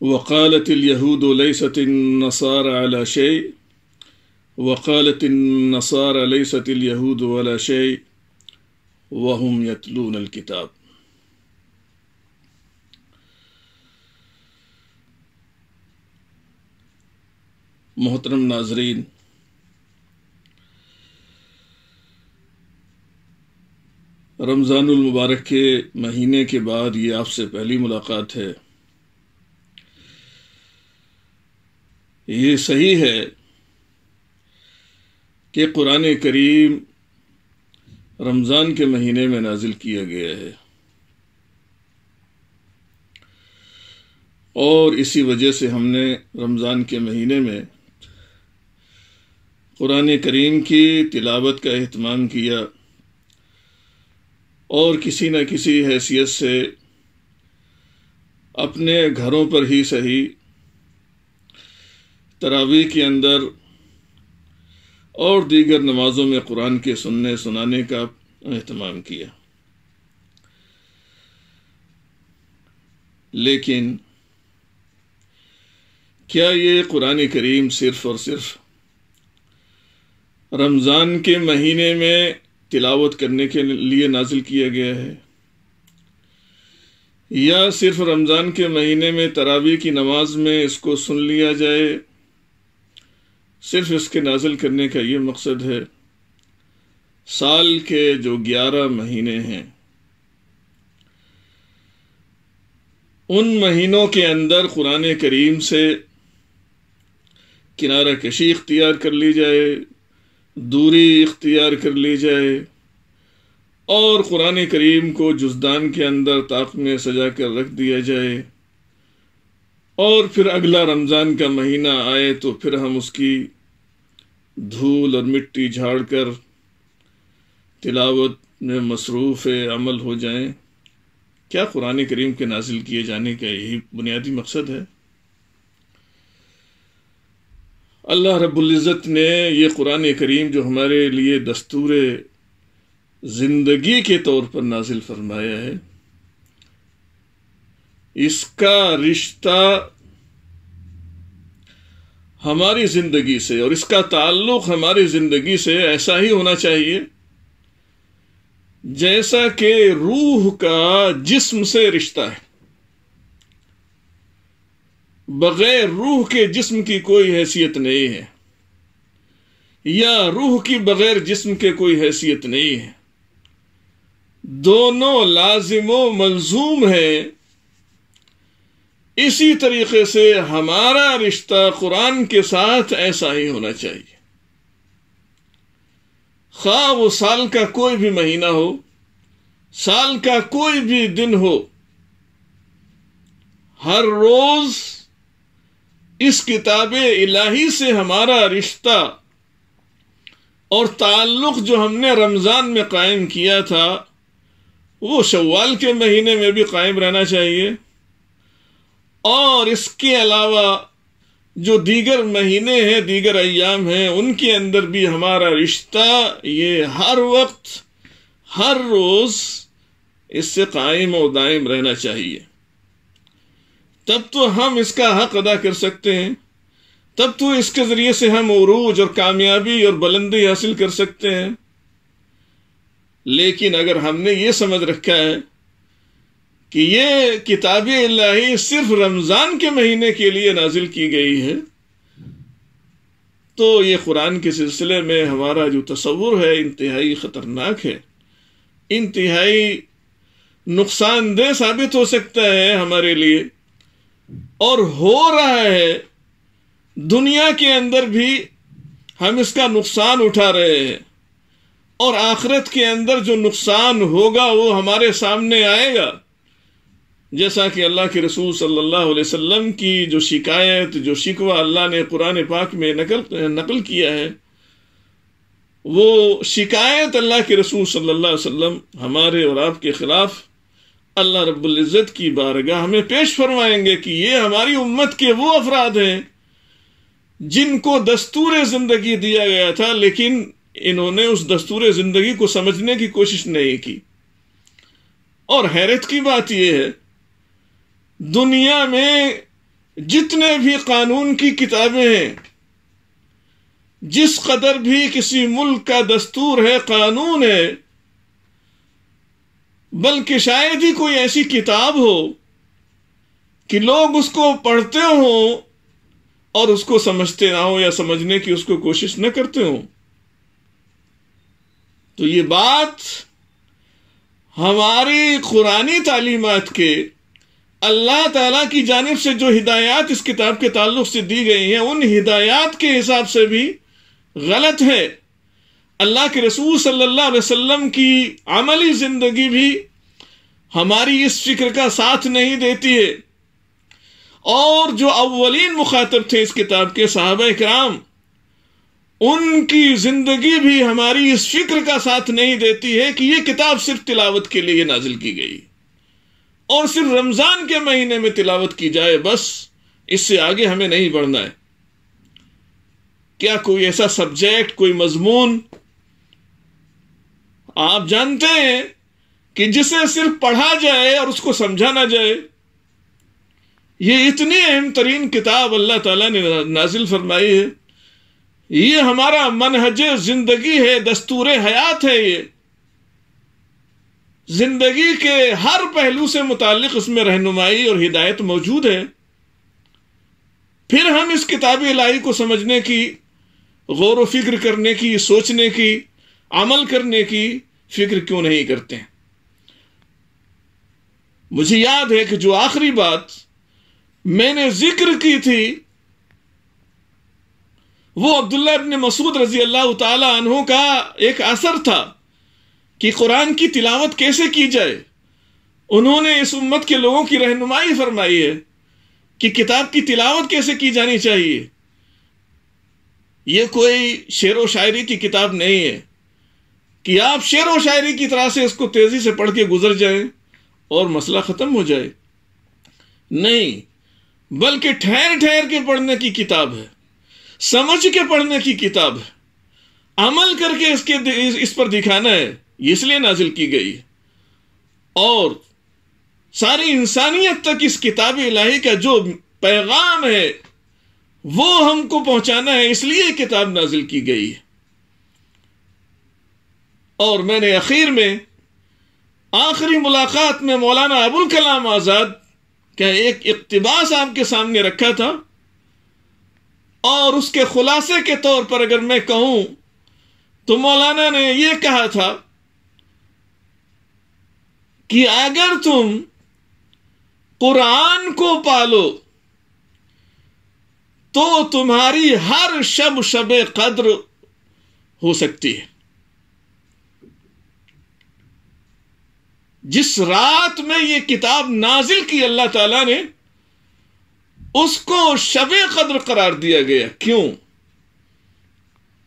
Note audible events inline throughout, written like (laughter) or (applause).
वक़ालत यहूद लैसत नसार अला शै वक़ालत नसार लैसत यहूद वला शै वहुम यतलून किताब मोहतरम नाजरीन रमज़ानुल मुबारक के महीने के बाद ये आपसे पहली मुलाकात है ये सही है कि कुरान करीम रमज़ान के महीने में नाजिल किया गया है। और इसी वजह से हमने रमज़ान के महीने में कुरान करीम की तिलावत का अहतमाम किया और किसी न किसी हैसियत से अपने घरों पर ही सही तरावी के अंदर और दीगर नमाजों में कुरान के सुनने, सुनाने का अहतमाम किया। लेकिन क्या ये कुरान करीम सिर्फ़ और सिर्फ़ रमज़ान के महीने में तिलावत करने के लिए नाजिल किया गया है? या सिर्फ़ रमज़ान के महीने में तरावी की नमाज़ में इसको सुन लिया जाए? सिर्फ़ इसके नाजिल करने का ये मकसद है, साल के जो ग्यारह महीने हैं, उन महीनों के अंदर कुरान करीम से किनारा कशी इख्तियार कर ली जाए, दूरी इख्तियार कर ली जाए, और कुरान करीम को जुजदान के अंदर ताक में सजा कर रख दिया जाए। और फिर अगला रमज़ान का महीना आए तो फिर हम उसकी धूल और मिट्टी झाड़ कर तिलावत में मसरूफ़ अमल हो जाएँ। क्या कुरान करीम के नाजिल किए जाने का यही बुनियादी मकसद है? अल्लाह रब्बुल्ज़त ने यह कुरान करीम जो हमारे लिए दस्तूर ज़िंदगी के तौर पर नाजिल फरमाया है इसका रिश्ता हमारी ज़िंदगी से और इसका ताल्लुक हमारी ज़िंदगी से ऐसा ही होना चाहिए जैसा कि रूह का जिस्म से रिश्ता है। बगैर रूह के जिस्म की कोई हैसियत नहीं है या रूह की बगैर जिस्म के कोई हैसियत नहीं है। दोनों लाजिमो मंजूम है इसी तरीके से हमारा रिश्ता कुरान के साथ ऐसा ही होना चाहिए। खा वो साल का कोई भी महीना हो, साल का कोई भी दिन हो, हर रोज इस किताब इलाही से हमारा रिश्ता और ताल्लुक जो हमने रमज़ान में कायम किया था, वो शव्वाल के महीने में भी कायम रहना चाहिए। और इसके अलावा जो दीगर महीने हैं, दीगर अयाम हैं, उनके अंदर भी हमारा रिश्ता ये हर वक्त, हर रोज़ इससे कायम और दायम रहना चाहिए। तब तो हम इसका हक अदा कर सकते हैं। तब तो इसके ज़रिए से हम उरूज और कामयाबी और बुलंदी हासिल कर सकते हैं। लेकिन अगर हमने ये समझ रखा है कि ये किताब इलाही सिर्फ़ रमज़ान के महीने के लिए नाजिल की गई है। तो ये कुरान के सिलसिले में हमारा जो तस्वुर है इंतहाई ख़तरनाक है। इंतहाई नुकसानदेह साबित हो सकता है हमारे लिए। और हो रहा है, दुनिया के अंदर भी हम इसका नुकसान उठा रहे हैं। और आखिरत के अंदर जो नुकसान होगा वो हमारे सामने आएगा। जैसा कि अल्लाह के रसूल सल्लल्लाहु अलैहि वसल्लम की जो शिकायत, जो शिकवा अल्लाह ने कुरान पाक में नकल नकल किया है, वो शिकायत अल्लाह के रसूल सल्लल्लाहु अलैहि वसल्लम हमारे और आपके खिलाफ अल्लाह रब्बुल इज़्ज़त की बारगाह हमें पेश फरमाएँगे कि ये हमारी उम्मत के वो अफराद हैं जिनको दस्तूर ज़िंदगी दिया गया था, लेकिन इन्होंने उस दस्तूर ज़िंदगी को समझने की कोशिश नहीं की। और हैरत की बात यह है दुनिया में जितने भी कानून की किताबें हैं, जिस कदर भी किसी मुल्क का दस्तूर है, कानून है, बल्कि शायद ही कोई ऐसी किताब हो कि लोग उसको पढ़ते हो और उसको समझते ना हो या समझने की उसको कोशिश न करते हो। तो ये बात हमारी कुरानी तालीमत के अल्लाह ताला की जानब से जो हिदायत इस किताब के ताल्लुक से दी गई हैं, उन हिदायत के हिसाब से भी गलत है। अल्लाह के रसूल सल्लल्लाहु अलैहि वसल्लम की अमली ज़िंदगी भी हमारी इस फ़िक्र का साथ नहीं देती है। और जो अव्वलीन मुखातब थे इस किताब के साहब कराम उनकी ज़िंदगी भी हमारी इस फ़िक्र का साथ नहीं देती है कि यह किताब सिर्फ़ तिलावत के लिए नाजिल की गई। और सिर्फ़ रमज़ान के महीने में तिलावत की जाए, बस इससे आगे हमें नहीं बढ़ना है। क्या कोई ऐसा सब्जेक्ट, कोई मजमून? आप जानते हैं कि जिसे सिर्फ़ पढ़ा जाए और उसको समझा ना जाए, ये इतनी अहम तरीन किताब अल्लाह ताला ने, नाजिल फरमाई है। ये हमारा मनहज ज़िंदगी है, दस्तूर हयात है ये। ज़िंदगी के हर पहलू से मुतालिक उसमें रहनुमाई और हिदायत मौजूद है। फिर हम इस किताब इलाही को समझने की, गौर फ़िक्र करने की, सोचने की, अमल करने की फ़िक्र क्यों नहीं करते हैं? मुझे याद है कि जो आखिरी बात मैंने ज़िक्र की थी, वो अब्दुल्ला इब्न मसूद रज़ी अल्लाह तहों का एक असर था। कि कुरान की तिलावत कैसे की जाए? उन्होंने इस उम्मत के लोगों की रहनुमाई फरमाई है कि किताब की तिलावत कैसे की जानी चाहिए? यह कोई शेर व शायरी की किताब नहीं है कि आप शेर व शायरी की तरह से इसको तेज़ी से पढ़ के गुजर जाए और मसला खत्म हो जाए। नहीं, बल्कि ठहर ठहर के पढ़ने की किताब है, समझ के पढ़ने की किताब है। अमल करके इसके इस पर दिखाना है इसलिए नाजिल की गई। और सारी इंसानियत तक इस किताब इलाही का जो पैगाम है, वो हमको पहुंचाना है, इसलिए किताब नाजिल की गई। और मैंने आखिर में, आखिरी मुलाकात में मौलाना अबुल कलाम आज़ाद का एक इकतबास आपके सामने रखा था। और उसके खुलासे के तौर पर अगर मैं कहूँ तो मौलाना ने यह कहा था कि अगर तुम कुरान को पालो तो तुम्हारी हर शब शब कद्र हो सकती है। जिस रात में ये किताब नाजिल की अल्लाह ताला ने, उसको शब कद्र करार दिया गया। क्यों?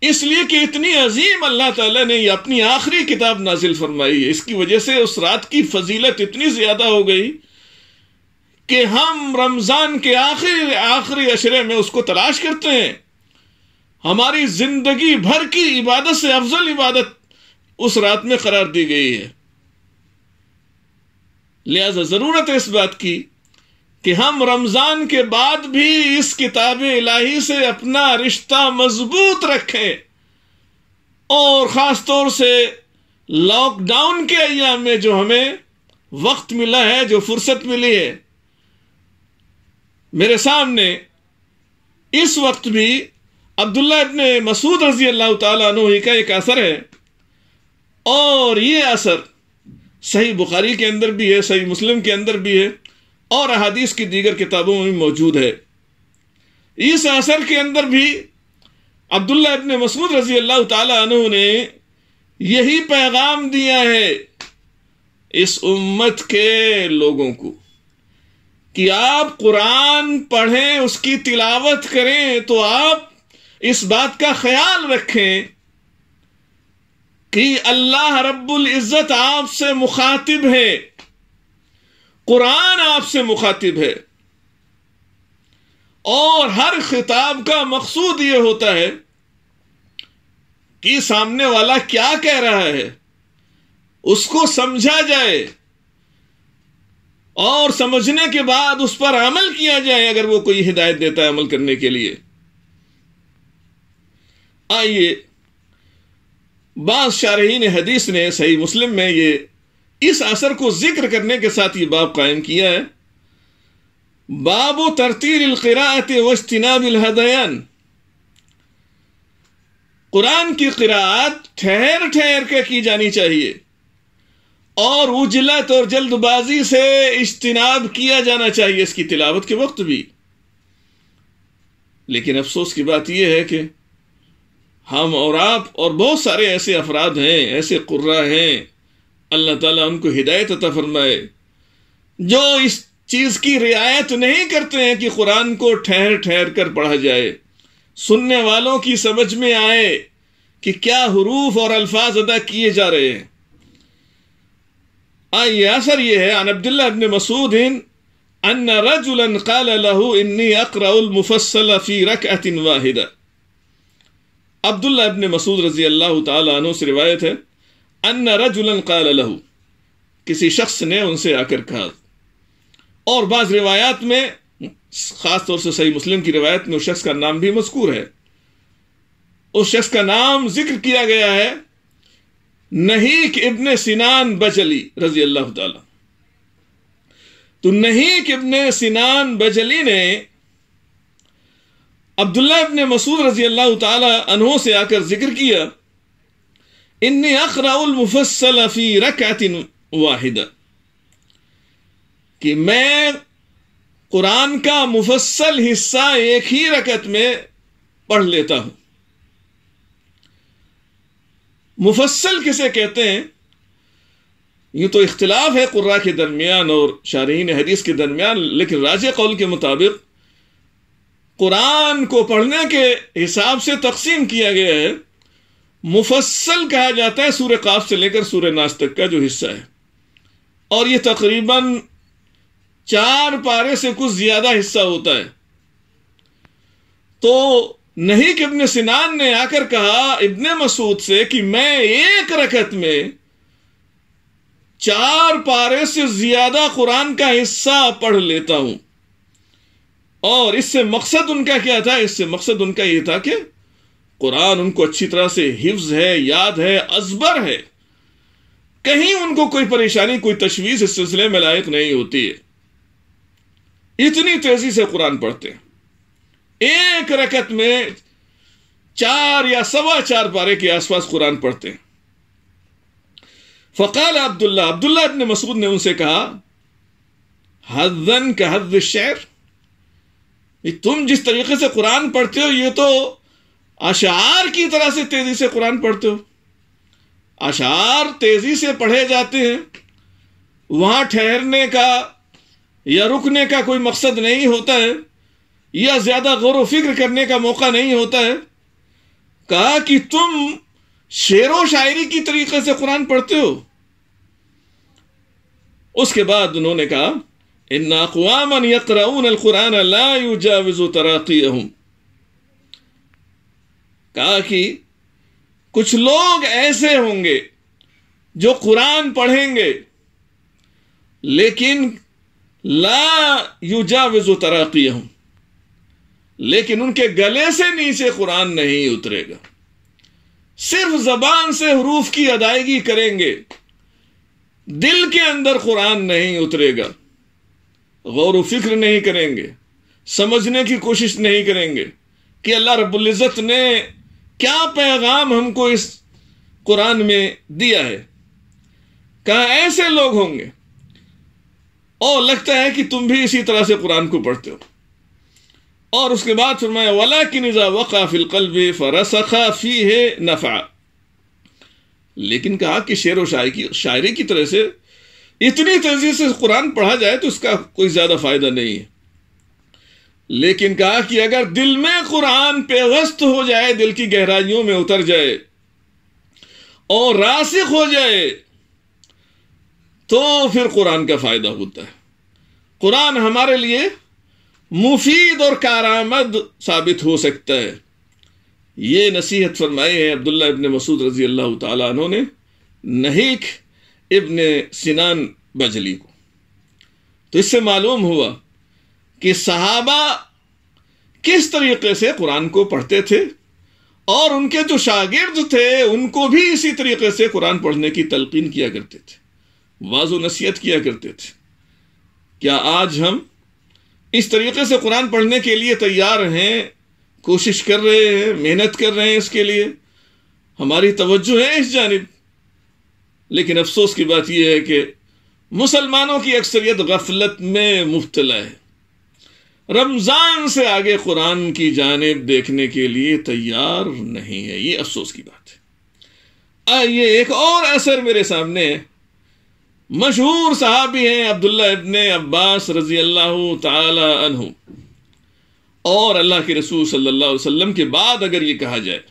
इसलिए कि इतनी अजीम अल्लाह ताला ने अपनी आखिरी किताब नाजिल फरमाई है। इसकी वजह से उस रात की फजीलत इतनी ज़्यादा हो गई कि हम रमज़ान के आखिरी आखिरी अशरे में उसको तलाश करते हैं। हमारी ज़िंदगी भर की इबादत से अफजल इबादत उस रात में करार दी गई है। लिहाजा ज़रूरत है इस बात की कि हम रमज़ान के बाद भी इस किताब इलाही से अपना रिश्ता मज़बूत रखें। और ख़ास तौर से लॉकडाउन के अयाम में जो हमें वक्त मिला है, जो फुर्सत मिली है, मेरे सामने इस वक्त भी अब्दुल्ला इब्ने मसूद रज़ी अल्लाह तही का एक असर है। और ये असर सही बुखारी के अंदर भी है, सही मुस्लिम के अंदर भी है। और अहादीस की दीगर किताबों में मौजूद है। इस असर के अंदर भी अब्दुल्ला इबन मसूद रज़ी अल्लाह तु ने यही पैगाम दिया है इस उम्मत के लोगों को कि आप कुरान पढ़ें, उसकी तिलावत करें तो आप इस बात का ख्याल रखें कि अल्लाह रब्बुल इज़्ज़त आपसे मुखातिब है। कुरान आपसे मुखातिब है। और हर खिताब का मकसूद यह होता है कि सामने वाला क्या कह रहा है, उसको समझा जाए और समझने के बाद उस पर अमल किया जाए अगर वो कोई हिदायत देता है अमल करने के लिए। आइए, बास शारहीन हदीस ने सही मुस्लिम में ये इस असर को ज़िक्र करने के साथ ये बाब कायम किया है। बाबो तरतील क़रात वस्तनाबिल हदयन। कुरान की किरात ठहर ठहर के की जानी चाहिए और उजलत और जल्दबाजी से इज्तनाब किया जाना चाहिए इसकी तिलावत के वक्त भी। लेकिन अफसोस की बात यह है कि हम और आप और बहुत सारे ऐसे अफराद हैं, ऐसे कुर्रा हैं अल्लाह ताला उनको हिदायत अता फरमाए। जो इस चीज़ की रियायत नहीं करते हैं कि कुरान को ठहर ठहर कर पढ़ा जाए। सुनने वालों की समझ में आए कि क्या हरूफ और अल्फाज अदा किए जा रहे हैं। आइए असर यह है अन इब्न मसूद अन रजुलन काल लहू इन्नी अकराउल अब्दुल्ला इब्न मसूद रज़ी अल्लाह तु से रिवायत है अन्न रजुलन काल लहू. किसी शख्स ने उनसे आकर कहा। और बाज रिवायात में, खास तौर से सही मुस्लिम की रिवायत में, उस शख्स का नाम भी मजकूर है। उस शख्स का नाम ज़िक्र किया गया है, नहीक इब्ने सिनान बजली रज़ी अल्लाह ताला। तो नहीक इब्ने सिनान बजली ने अब्दुल्ला इब्ने मसूद रज़ी अल्लाह अनहो से आकर ज़िक्र किया। इन्नी अखराउल मुफस्सल फ़ी रकअतिन वाहिदा कि मैं कुरान का मुफस्सल हिस्सा एक ही रकत में पढ़ लेता हूँ। मुफस्सल किसे कहते हैं? यूँ तो इख्तिलाफ है कुर्रा के दरमियान और शारीन हदीस के दरमियान, लेकिन राज कौल के मुताबिक कुरान को पढ़ने के हिसाब से तकसीम किया गया है। मुफस्सल कहा जाता है सूर्य काफ से लेकर सूर्य नाश तक का जो हिस्सा है। और यह तकरीबन चार पारे से कुछ ज़्यादा हिस्सा होता है। तो नहीं कि इब्ने सिनान ने आकर कहा इब्ने मसूद से कि मैं एक रकत में चार पारे से ज़्यादा कुरान का हिस्सा पढ़ लेता हूँ। और इससे मकसद उनका क्या था? इससे मकसद उनका यह था कि कुरान उनको अच्छी तरह से हिफ्ज है, याद है, अजबर है। कहीं उनको कोई परेशानी, कोई तशवीश इस सिलसिले में लायक नहीं होती है। इतनी तेज़ी से कुरान पढ़ते हैं। एक रकत में चार या सवा चार पारे के आसपास कुरान पढ़ते हैं। फ़काल अब्दुल्ला अब्दुल्ला अपने मसूद ने उनसे कहा हदन का हद शेर। तुम जिस तरीके से कुरान पढ़ते हो, ये तो अशार की तरह से तेज़ी से कुरान पढ़ते हो। अशार तेज़ी से पढ़े जाते हैं। वहाँ ठहरने का या रुकने का कोई मकसद नहीं होता है, या ज़्यादा गौर व फ़िक्र करने का मौका नहीं होता है। कहा कि तुम शेर व शायरी की तरीके से कुरान पढ़ते हो। उसके बाद उन्होंने कहा इन अकवामन यकराउन अल कुरान ला युजाविजु तराकीहम कहा कि कुछ लोग ऐसे होंगे जो कुरान पढ़ेंगे, लेकिन ला युजाविजु तराकीहम लेकिन उनके गले से नीचे कुरान नहीं उतरेगा। सिर्फ़ जबान से हरूफ की अदायगी करेंगे, दिल के अंदर कुरान नहीं उतरेगा। गौर फ़िक्र नहीं करेंगे, समझने की कोशिश नहीं करेंगे कि अल्लाह रब्बुल ने क्या पैगाम हमको इस कुरान में दिया है? कहा ऐसे लोग होंगे? और लगता है कि तुम भी इसी तरह से कुरान को पढ़ते हो। और उसके बाद फरमाया वला की निजा वक़ा फिल कल्ब फरसखा फ़ी है नफ़ा लेकिन कहा कि शेर व शायरी की शायरी की तरह से इतनी तेज़ी से कुरान पढ़ा जाए तो उसका कोई ज़्यादा फ़ायदा नहीं है। लेकिन कहा कि अगर दिल में कुरान पेवस्त हो जाए, दिल की गहराइयों में उतर जाए और रासिक हो जाए तो फिर कुरान का फ़ायदा होता है। कुरान हमारे लिए मुफीद और कारामद साबित हो सकता है। ये नसीहत फरमाई है अब्दुल्ला इबन मसूद रज़ी अल्लाह तु ने, नहीक इब्न सिनान बजली को। तो इससे मालूम हुआ कि सहाबा किस तरीके से कुरान को पढ़ते थे और उनके जो शागिर्द थे, उनको भी इसी तरीके से कुरान पढ़ने की तलकीन किया करते थे, वाजो नसीहत किया करते थे। क्या आज हम इस तरीके से कुरान पढ़ने के लिए तैयार हैं, कोशिश कर रहे हैं, मेहनत कर रहे हैं इसके लिए? हमारी तवज्जो है इस जानब। लेकिन अफसोस की बात यह है कि मुसलमानों की अक्सरियत गफलत में मुबतला है। रमज़ान से आगे कुरान की जानब देखने के लिए तैयार नहीं है। ये अफसोस की बात है। आइए, एक और असर मेरे सामने। मशहूर साहबी हैं अब्दुल्ला इब्न अब्बास रज़ी अल्लाह तहु और अल्लाह के रसूल सल्लल्लाहु अलैहि वसल्लम के बाद अगर ये कहा जाए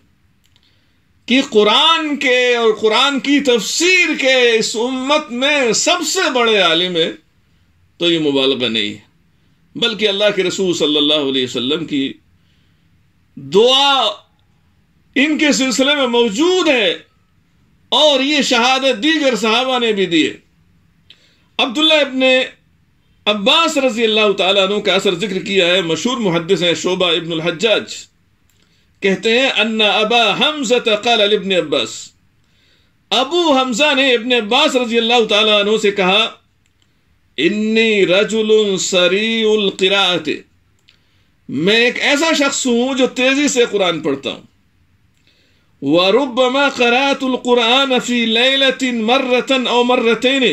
कि कुरान के और कुरान की तफसीर के इस उम्मत में सबसे बड़े आलिम है तो ये मुबालगा नहीं है। बल्कि अल्लाह के रसूल सल्लल्लाहु अलैहि वसल्लम की दुआ इनके सिलसिले में मौजूद है और ये शहादत दीगर साहबा ने भी दिए अब्दुल्ला इब्ने अब्बास रज़ी अल्लाह तु का असर ज़िक्र किया है। मशहूर मुहदस है शोबा इब्न हज्जाज। कहते हैं, अन्ना अबा हमजा तकाल अब्बास। अबू हमजा ने इब्न अब्बास रज़ी अल्लाह तु से कहा इन्नी रजुल सरीउल किरात मैं एक ऐसा शख्स हूँ जो तेज़ी से कुरान पढ़ता हूँ। वरुबमा करातुल कुरान फ़ी लैलतिन मर्रतन और मर्रतैन।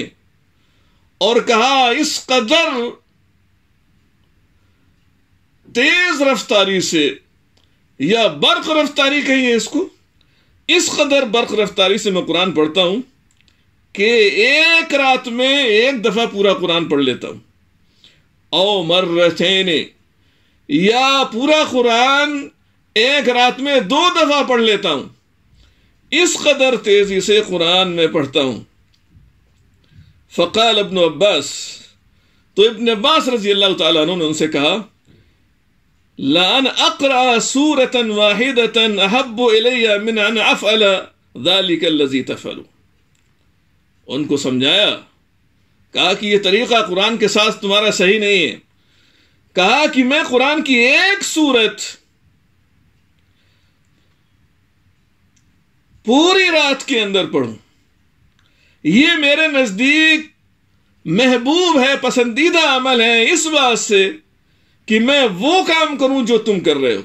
और कहा, इस कदर तेज रफ्तारी से या बर्क रफ्तारी कही है इसको, इस कदर बर्क रफ्तारी से मैं कुरान पढ़ता हूँ। कि एक रात में एक दफ़ा पूरा कुरान पढ़ लेता हूँ। ओ मर्रथेने या पूरा कुरान एक रात में दो दफ़ा पढ़ लेता हूँ। इस कदर तेज़ी से कुरान में पढ़ता हूँ। फ़काल अबन अब्बास तो इब्न अब्बास रज़ी अल्लाह ने उनसे कहा, लान अकरा सूरतन वाहिदतन अहब मिन अन अफअल ज़ालिक लजी तफलू उनको समझाया, कहा कि यह तरीका कुरान के साथ तुम्हारा सही नहीं है। कहा कि मैं कुरान की एक सूरत पूरी रात के अंदर पढ़ूं। ये मेरे नज़दीक महबूब है, पसंदीदा अमल है, इस बात से कि मैं वो काम करूँ जो तुम कर रहे हो,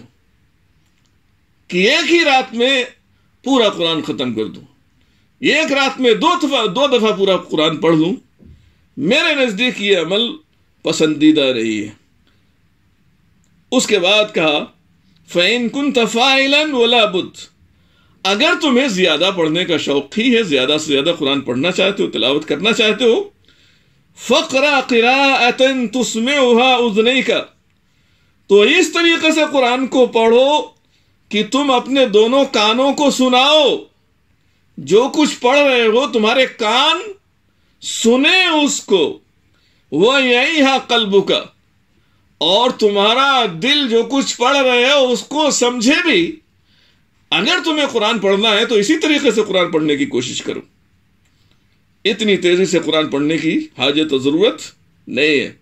कि एक ही रात में पूरा कुरान खत्म कर दूँ। एक रात में दो दफ़ा दो दफ़ा पूरा कुरान पढ़ लूँ। मेरे नज़दीक ये अमल पसंदीदा रही है। उसके बाद कहा, फ़ैन कुन तफ़ाइलन वला बुद्ध, अगर तुम्हें ज़्यादा पढ़ने का शौक ही है, ज़्यादा से ज़्यादा कुरान पढ़ना चाहते हो, तिलावत करना चाहते हो, फ़करा किरातन तुस्मे उजनई का तो इस तरीके से कुरान को पढ़ो कि तुम अपने दोनों कानों को सुनाओ। जो कुछ पढ़ रहे हो, तुम्हारे कान सुने उसको। वह यही है कल्ब का। और तुम्हारा दिल जो कुछ पढ़ रहे हो, उसको समझे भी। अगर तुम्हें कुरान पढ़ना है तो इसी तरीके से कुरान पढ़ने की कोशिश करो। इतनी तेज़ी से कुरान पढ़ने की हाजत ज़रूरत नहीं है।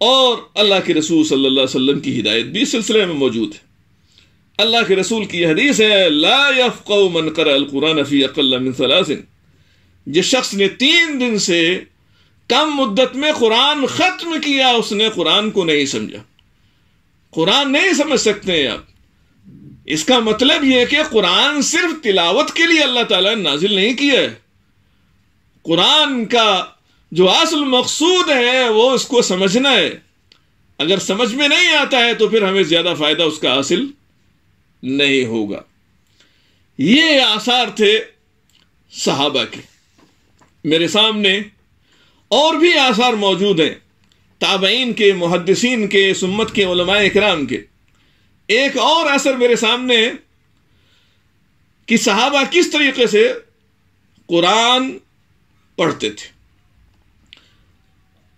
और अल्लाह के रसूल सल्लल्लाहु अलैहि वसल्लम की हिदायत भी सिलसिले में मौजूद है। अल्लाह के रसूल की हदीस है, ला यफ़ मन कर फ़ी अकल्लासिन जिस शख्स ने तीन दिन से कम मुद्दत में कुरान ख़त्म किया, उसने कुरान को नहीं समझा। कुरान नहीं समझ सकते हैं आप। इसका मतलब यह कि कुरान सिर्फ़ तिलावत के लिए अल्लाह ताला ने नाजिल नहीं किया है। कुरान का जो असल मकसूद है, वो उसको समझना है। अगर समझ में नहीं आता है तो फिर हमें ज़्यादा फ़ायदा उसका हासिल नहीं होगा। ये आसार थे सहाबा के। मेरे सामने और भी आसार मौजूद हैं, ताबईन के मुहदसिन के, सुम्मत के कराम के। एक और असर मेरे सामने है कि सहाबा किस तरीके से कुरान पढ़ते थे।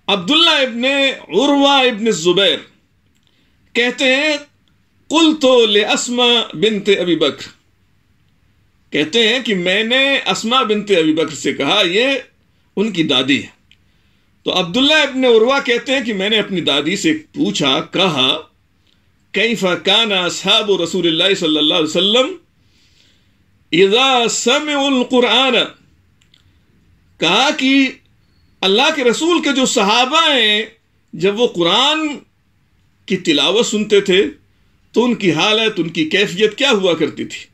अब्दुल्ला इबन उर्वा इबन जुबैर कहते हैं कुल तो ले असमा बिनते अभी बकर। कहते हैं कि मैंने असमा बिनते अभी बकर से कहा, ये उनकी दादी है। तो अब्दुल्ला इबन उर्वा कहते हैं कि मैंने अपनी दादी से पूछा, कहा कई फ़ान असहाब रसूल अलैहि वसल्लम? इज़ा कुरान कहा कि अल्लाह के रसूल के जो सहाबा हैं, जब वो कुरान की तिलावत सुनते थे तो उनकी हालत, उनकी कैफियत क्या हुआ करती थी?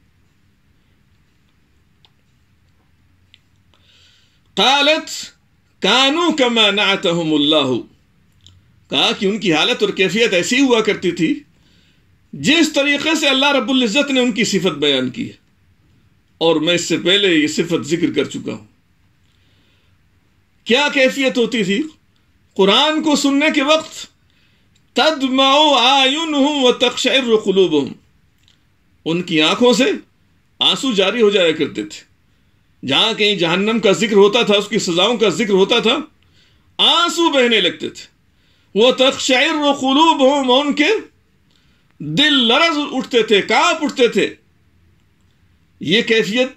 कालत, कानू कमा नातहमुल्लाह। कहा कि उनकी हालत और कैफियत ऐसी हुआ करती थी, जिस तरीके से अल्लाह रब्बुल इज़्ज़त ने उनकी सिफत बयान की है। और मैं इससे पहले ये सिफत ज़िक्र कर चुका हूँ। क्या कैफियत होती थी? कुरान को सुनने के वक्त तदमाओ आयुन व तकशर कुलूब उनकी आँखों से आँसू जारी हो जाया करते थे। जहाँ कहीं जहन्नम का ज़िक्र होता था, उसकी सजाओं का ज़िक्र होता था, आँसू बहने लगते थे। वो तकशर कुलूब उनके दिल लरज उठते थे, काँप उठते थे। ये कैफियत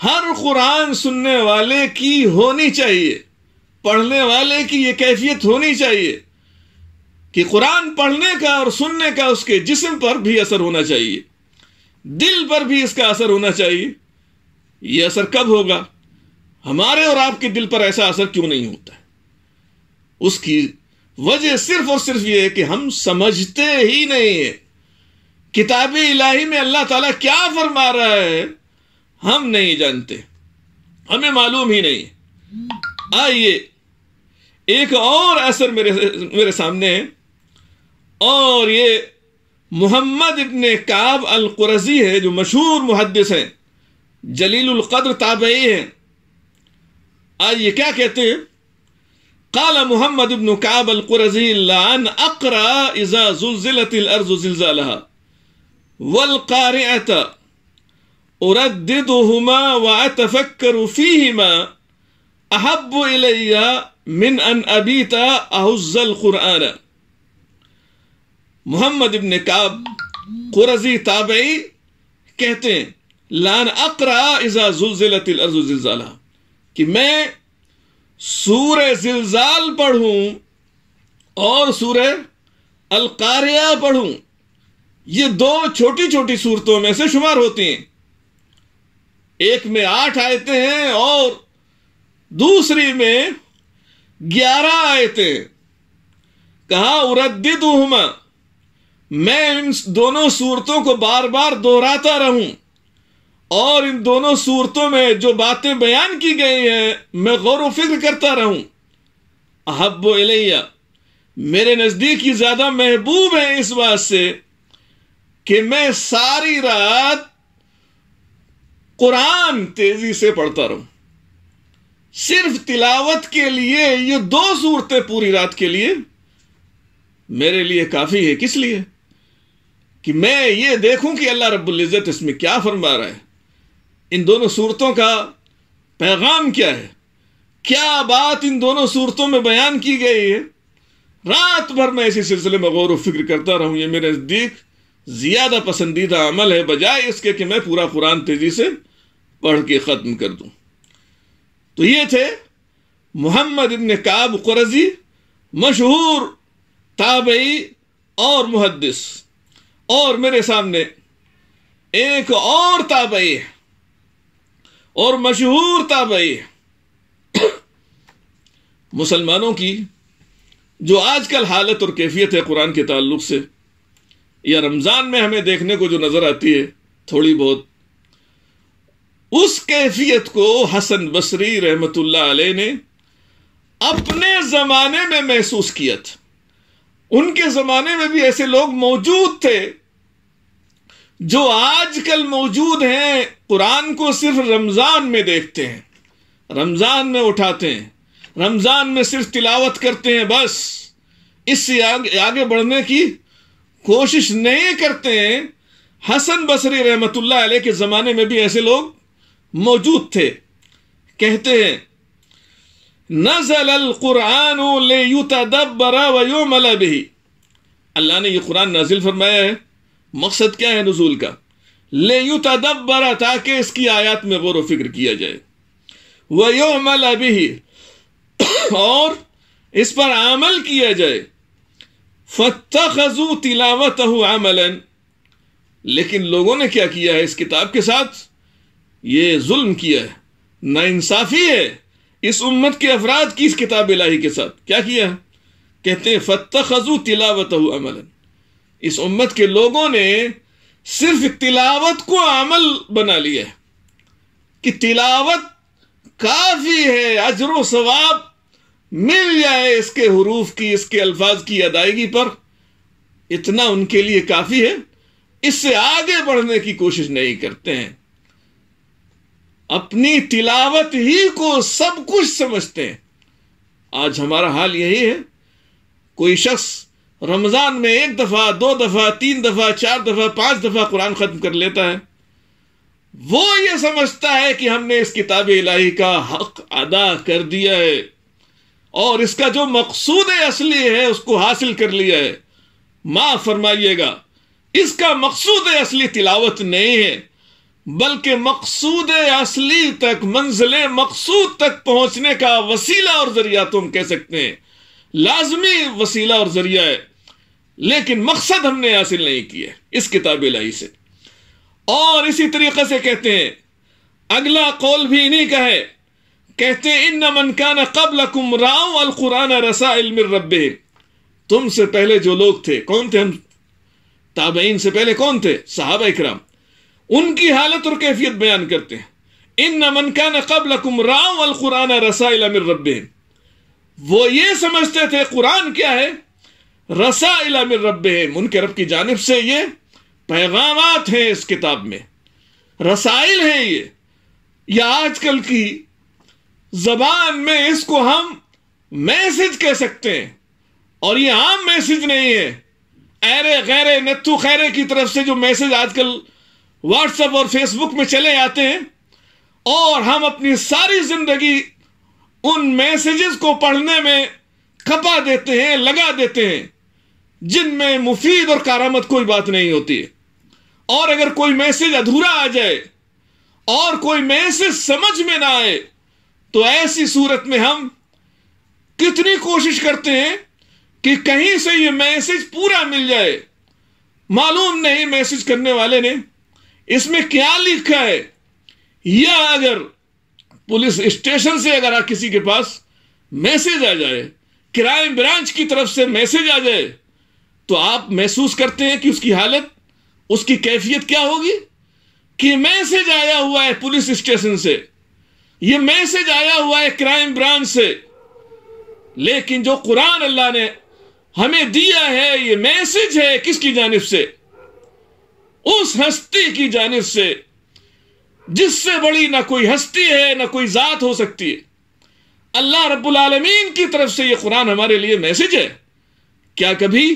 हर कुरान सुनने वाले की होनी चाहिए, पढ़ने वाले की ये कैफियत होनी चाहिए। कि कुरान पढ़ने का और सुनने का उसके जिस्म पर भी असर होना चाहिए। दिल पर भी इसका असर होना चाहिए। यह असर कब होगा? हमारे और आपके दिल पर ऐसा असर क्यों नहीं होता? उसकी वजह सिर्फ़ और सिर्फ़ यह है कि हम समझते ही नहीं है। किताब इलाही में अल्लाह ताला क्या फरमा रहा है, हम नहीं जानते। हमें मालूम ही नहीं। आइए, एक और असर मेरे मेरे सामने है। और ये मोहम्मद इब्ने काब अल कुरजी है जो मशहूर मुहदस हैं जलील कद्र ताबई हैं आइए क्या कहते हैं काला मोहम्मद इब्न काब अल कुरजी लान अकरा इजा जुलजिलत अर्ज़ जिलजालहा वल कारिअत उरद्दिदुहुमा व अतफक्करु फीहिमा अहब्बु इलैया मिन अन अबीता अहुज्जल कुरआन मोहम्मद इब्न काब कुरजी ताबई कहते हैं, लान अकरा इजा जुलजिलत अर्ज़ जिलजाला. कि मैं सूर जिलजाल पढ़ूं और सूर अलकारिया पढ़ूं, ये दो छोटी छोटी सूरतों में से शुमार होती हैं। एक में आठ आयते हैं और दूसरी में ग्यारह आयते कहा उरद्दिद मैं इन दोनों सूरतों को बार बार दोहराता रहूँ। और इन दोनों सूरतों में जो बातें बयान की गई हैं, मैं गौर फ़िक्र करता रहूँ। अहब इलैया, मेरे नज़दीक ही ज़्यादा महबूब है इस बात से कि मैं सारी रात कुरान तेज़ी से पढ़ता रहूँ। सिर्फ़ तिलावत के लिए, ये दो सूरतें पूरी रात के लिए मेरे लिए काफ़ी है। किस लिए? कि मैं ये देखूँ कि अल्लाह रब्बुल इज़्ज़त इसमें क्या फरमा रहा है। इन दोनों सूरतों का पैगाम क्या है? क्या बात इन दोनों सूरतों में बयान की गई है? रात भर मैं इसी सिलसिले में गौर व फ़िक्र करता रहूँ, ये मेरे नज़दीक ज़्यादा पसंदीदा अमल है, बजाय इसके कि मैं पूरा कुरान तेज़ी से पढ़ के ख़त्म कर दूँ। तो ये थे मोहम्मद इबन काब कुरजी, मशहूर ताबई और मुहदस और मेरे सामने एक और ताबई और मशहूर ताबई (coughs) मुसलमानों की जो आजकल हालत और कैफियत है कुरान के ताल्लुक से, या रमज़ान में हमें देखने को जो नज़र आती है थोड़ी बहुत, उस कैफियत को हसन बसरी रहमतुल्लाह अलैह ने अपने ज़माने में महसूस किया था। उनके ज़माने में भी ऐसे लोग मौजूद थे जो आजकल मौजूद हैं कुरान को सिर्फ़ रमज़ान में देखते हैं रमज़ान में उठाते हैं रमज़ान में सिर्फ़ तिलावत करते हैं बस। इससे आगे, आगे बढ़ने की कोशिश नहीं करते हैं। हसन बसरी रहमतुल्लाह अलैह के ज़माने में भी ऐसे लोग मौजूद थे। कहते हैं नजल कुरान ले युतदब्बरा व युमल बिही अल्लाह ने ये कुरान नाजिल फरमाया है मकसद क्या है नजूल का ले यू युतदब्बरा ताकि इसकी आयत में गौर फ़िक्र किया जाए व युमल बिही और इस पर अमल किया जाए फतखजू तिलावत अमलन लेकिन लोगों ने क्या किया है इस किताब के साथ ये जुल्म किया है नाइंसाफी है इस उम्मत के अफराद की इस किताब इलाही के साथ। क्या किया? कहते हैं फतखजू तिलावत अमलन। इस उम्मत के लोगों ने सिर्फ़ तिलावत को अमल बना लिया है। कि तिलावत काफ़ी है, अजर सवाब मिल जाए इसके हरूफ की, इसके अल्फाज की अदायगी पर। इतना उनके लिए काफ़ी है। इससे आगे बढ़ने की कोशिश नहीं करते हैं। अपनी तिलावत ही को सब कुछ समझते हैं। आज हमारा हाल यही है। कोई शख्स रमज़ान में एक दफ़ा, दो दफ़ा, तीन दफ़ा, चार दफ़ा, पाँच दफ़ा कुरान खत्म कर लेता है। वो ये समझता है कि हमने इस किताब इलाही का हक अदा कर दिया है और इसका जो मकसूद असली है, उसको हासिल कर लिया है। माफ़ फरमाइएगा, इसका मकसूद असली तिलावत नहीं है। बल्कि मकसूद असली तक, मंजिल मकसूद तक पहुँचने का वसीला और ज़रिया तो हम कह सकते हैं। लाजमी वसीला और ज़रिया है, लेकिन मकसद हमने हासिल नहीं किया, इस किताब इलाही से। और इसी तरीके से कहते हैं, अगला कौल भी इन्हीं का है। कहते हैं इन मन कान कबल कुमराव अल कुरान रसा रब तुमसे पहले जो लोग थे, कौन थे हम? ताबईन से पहले कौन थे? साहब इकराम। उनकी हालत और कैफियत बयान करते हैं। इन मन कान कबल कुमराव अल कुरान रसा रब वो ये समझते थे, कुरान क्या है? रसा रब उनके रब की जानब से ये पैगाम हैं इस किताब में। रसाइल हैं ये। या आजकल की जबान में इसको हम मैसेज कह सकते हैं। और ये आम मैसेज नहीं है। अरे गैरे नत्थु खैरे की तरफ़ से जो मैसेज आजकल व्हाट्सएप और फेसबुक में चले आते हैं और हम अपनी सारी ज़िंदगी उन मैसेजेस को पढ़ने में खपा देते हैं, लगा देते हैं, जिनमें मुफीद और कारामत कोई बात नहीं होती। है और अगर कोई मैसेज अधूरा आ जाए और कोई मैसेज समझ में ना आए तो ऐसी सूरत में हम कितनी कोशिश करते हैं कि कहीं से ये मैसेज पूरा मिल जाए। मालूम नहीं मैसेज करने वाले ने इसमें क्या लिखा है? या अगर पुलिस स्टेशन से अगर किसी के पास मैसेज आ जाए, क्राइम ब्रांच की तरफ़ से मैसेज आ जाए तो आप महसूस करते हैं कि उसकी हालत, उसकी कैफियत क्या होगी? कि मैसेज आया हुआ है पुलिस स्टेशन से। यह मैसेज आया हुआ है क्राइम ब्रांच से। लेकिन जो कुरान अल्लाह ने हमें दिया है, ये मैसेज है किसकी जानब से? उस हस्ती की जानब से, जिससे बड़ी ना कोई हस्ती है, ना कोई जात हो सकती है। अल्लाह रब्बुल आलमीन की तरफ़ से ये कुरान हमारे लिए मैसेज है। क्या कभी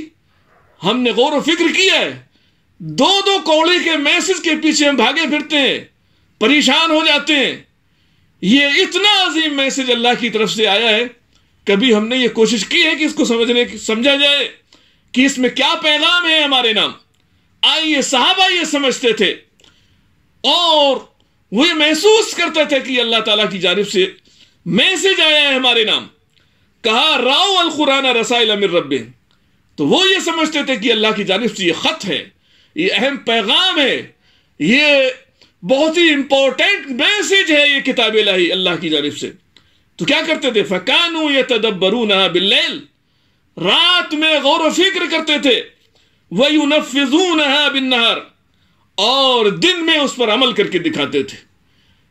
हमने गौर फ़िक्र किया है? दो दो कौड़े के मैसेज के पीछे हम भागे फिरते हैं, परेशान हो जाते हैं। ये इतना अजीम मैसेज अल्लाह की तरफ़ से आया है, कभी हमने ये कोशिश की है कि इसको समझने, समझा जाए कि इसमें क्या पैगाम है हमारे नाम? आइए, साहबा ये समझते थे। और वो ये महसूस करते थे कि अल्लाह ताला की जानब से मैसेज आया है हमारे नाम। कहा, राव अल कुरान रसाइल अमिर रब तो वो ये समझते थे कि अल्लाह की जानब से ये खत है, ये अहम पैगाम है, ये बहुत ही इंपॉर्टेंट मैसेज है ये किताब लाही अल्लाह की जानब से। तो क्या करते थे? फकानू ये तदब्बरू ना बिल्लैल। रात में गौर व फ़िक्र करते थे वही नफिजू नहा बिन नहर और दिन में उस पर अमल करके दिखाते थे।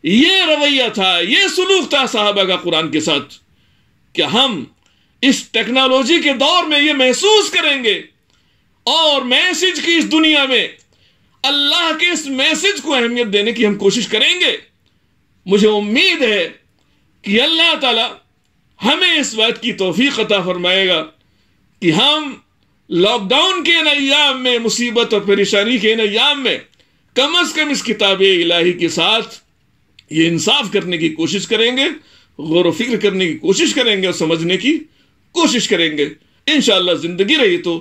ये रवैया था, ये सुलूक था साहबा का कुरान के साथ कि हम इस टेक्नोलॉजी के दौर में ये महसूस करेंगे और मैसेज की इस दुनिया में अल्लाह के इस मैसेज को अहमियत देने की हम कोशिश करेंगे। मुझे उम्मीद है कि अल्लाह ताला हमें इस बात की तोफीक अता फरमाएगा कि हम लॉकडाउन के नयाम में मुसीबत और परेशानी के नयाम में कम अज कम इस किताब इलाही के साथ ये इंसाफ करने की कोशिश करेंगे गौर फ़िक्र करने की कोशिश करेंगे और समझने की कोशिश करेंगे इन ज़िंदगी रही तो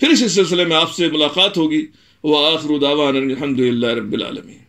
फिर इस सिलसिले में आपसे मुलाकात होगी वह आखिर दावान अलहमदिल्ला रबालमी